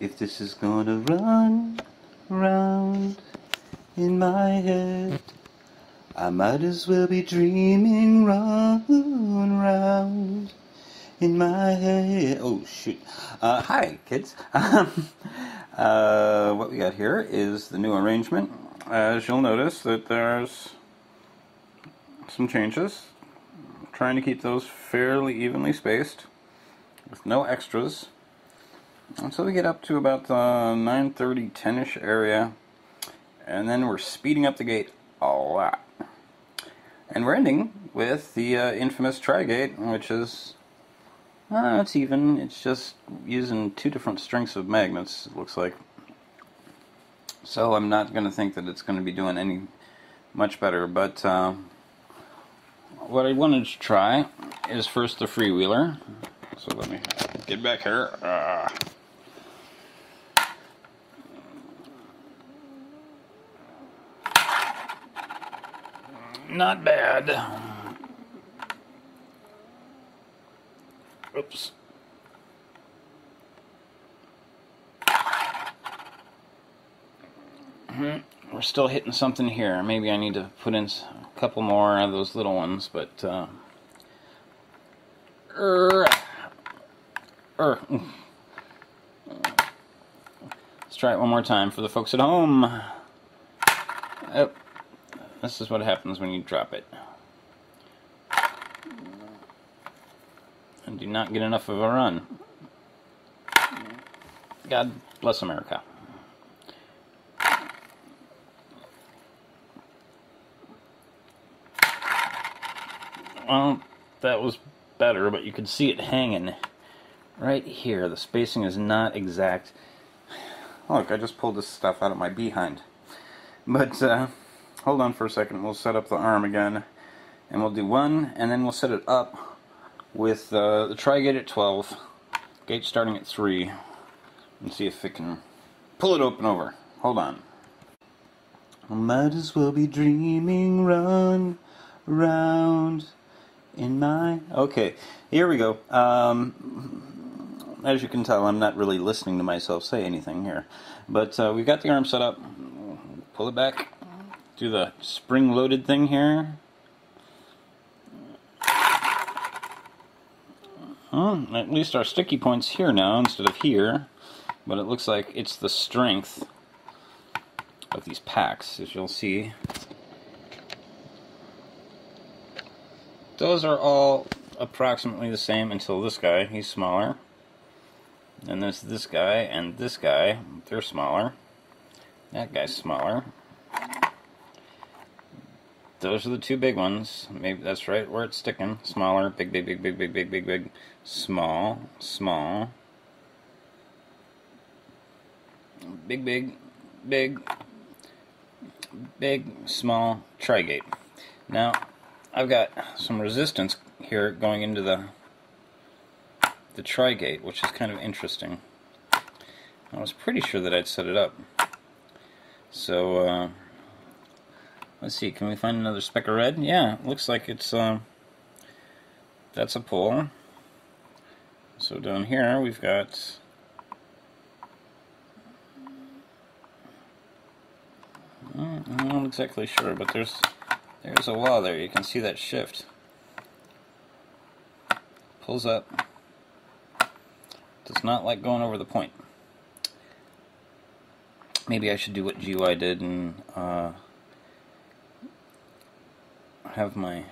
If this is gonna run round in my head, I might as well be dreaming run round in my head. Oh shoot! Uh, hi, kids. uh, what we got here is the new arrangement. As you'll notice, that there's some changes. I'm trying to keep those fairly evenly spaced, with no extras. Until we get up to about the 9:30, 10ish area, and then we're speeding up the gate a lot. And we're ending with the uh, infamous Tri-Gate, which is uh, it's even. It's just using two different strengths of magnets. It looks like. So I'm not going to think that it's going to be doing any much better. But uh, what I wanted to try is first the freewheeler. So let me get back here. Uh, not bad. Oops. Hmm, we're still hitting something here. Maybe I need to put in a couple more of those little ones, but uh, er, er. Let's try it one more time for the folks at home. Oh, this is what happens when you drop it. and do not get enough of a run. God bless America. Well, that was better, but you could see it hanging right here. The spacing is not exact. Look, I just pulled this stuff out of my behind. But, uh, hold on for a second. We'll set up the arm again. And we'll do one, and then we'll set it up with uh, the tri-gate at 12, gate starting at 3, and see if it can pull it open over. Hold on. Might as well be dreaming, run round in my. Okay, here we go. Um, as you can tell, I'm not really listening to myself say anything here. But uh, we've got the arm set up. Pull it back. Do the spring loaded thing here. Well, at least our sticky point's here now instead of here, but it looks like it's the strength of these packs, as you'll see. Those are all approximately the same until this guy, he's smaller. And there's this guy and this guy, they're smaller. That guy's smaller. Those are the two big ones. Maybe that's right where it's sticking. Smaller, big, big, big, big, big, big, big, big, small, small, big, big, big, big, small, tri-gate. Now, I've got some resistance here going into the the tri-gate, which is kind of interesting. I was pretty sure that I'd set it up. So, uh, Let's see, can we find another speck of red? Yeah, looks like it's, uh, that's a pull. So down here we've got I'm not exactly sure, but there's there's a wall there. You can see that shift. Pulls up. Does not like going over the point. Maybe I should do what GUI did and uh, have my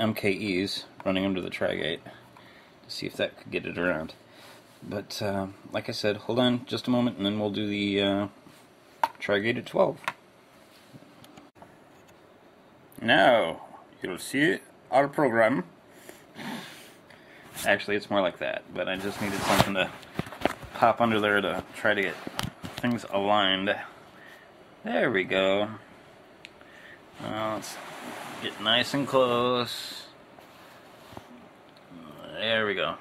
MKEs running under the Tri-Gate to see if that could get it around. But uh, like I said, hold on just a moment and then we'll do the uh, Tri-Gate at 12. Now, you'll see our program. Actually, it's more like that, but I just needed something to pop under there to try to get things aligned. There we go. Let's get nice and close. There we go.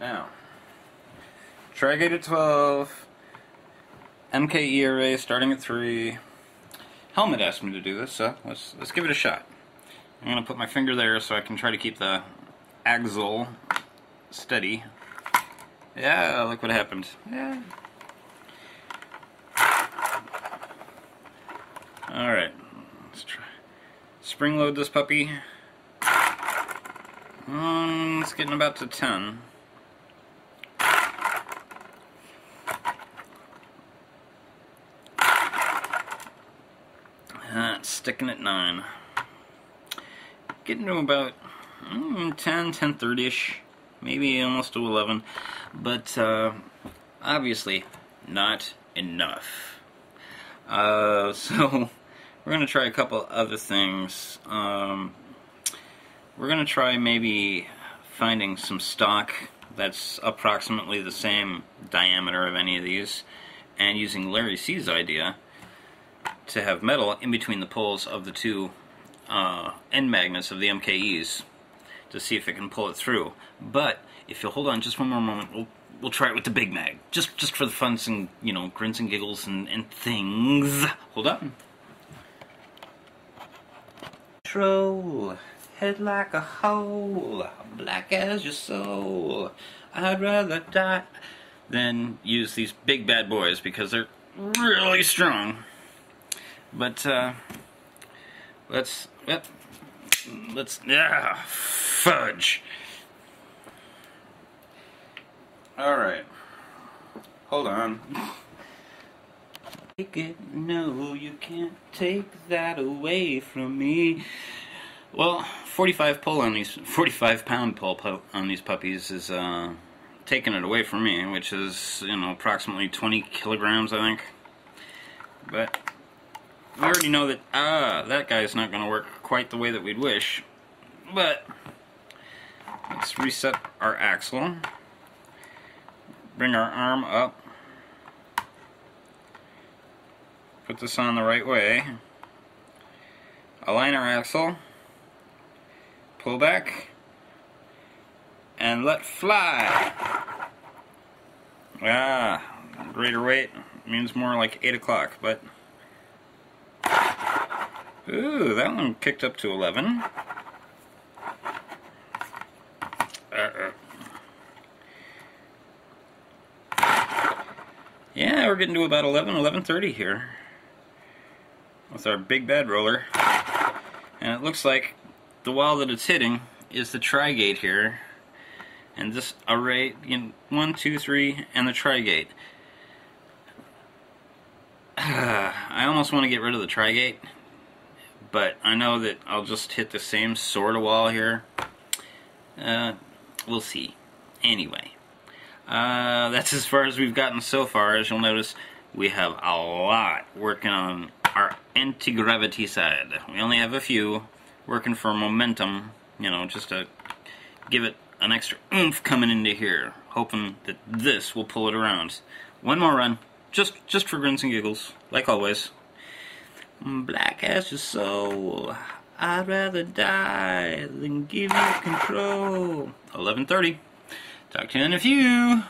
Now, Tri-Gate at 12, MKE starting at 3. Helmet asked me to do this, so let's, let's give it a shot. I'm going to put my finger there so I can try to keep the axle steady Yeah, look what happened. Yeah. Alright, let's try. Spring load this puppy. Um, it's getting about to 10. Uh, sticking at 9. Getting to about mm, 10, 10.30ish. Maybe almost to 11. But, uh, obviously, not enough. Uh, so, we're going to try a couple other things. Um, we're going to try maybe finding some stock that's approximately the same diameter of any of these and using Larry C's idea to have metal in between the poles of the two uh, end magnets of the MKEs to see if it can pull it through. But if you'll hold on just one more moment, we'll we'll try it with the big mag, just just for the funs and you know grins and giggles and and things. Hold on. Troll head like a hole, black as your soul. I'd rather die than use these big bad boys because they're really strong. But uh, let's let's yeah fudge. All right, hold on. Take it, no, you can't take that away from me. Well, 45 pull on these, 45 pound pull on these puppies is uh, taking it away from me, which is, you know, approximately 20 kilograms, I think. But we already know that, ah, that guy's not going to work quite the way that we'd wish. But let's reset our axle. Bring our arm up. Put this on the right way. Align our axle pull back, and let fly. Ah, greater weight means more like 8 o'clock, but... Ooh, that one kicked up to 11. Uh-uh. Yeah, we're getting to about 11, 11.30 here with our big bed roller. And it looks like the wall that it's hitting is the tri-gate here. And this array you know, one two three and the tri-gate. I almost want to get rid of the tri-gate but I know that I'll just hit the same sort of wall here. Uh, we'll see. Anyway uh, that's as far as we've gotten so far. As you'll notice we have a lot working on anti-gravity side we only have a few working for momentum, you know, just to give it an extra oomph coming into here, hoping that this will pull it around. One more run, just just for grins and giggles, like always. Black as your soul, I'd rather die than give you control. 11.30. Talk to you in a few.